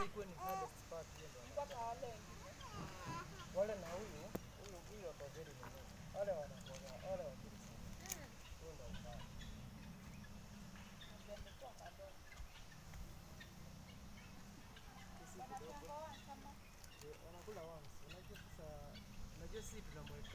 Sasa ikuwe ni hardest part hiyo ndio. mpaka wale wengine. Wale na huyu, huyu huyu wako very nini. Wale wanakuwa wale wa very sana. Huyo ndio mbaya. Ndio amekuwa wanakula once. Unajua sasa unajua sisi tunamweka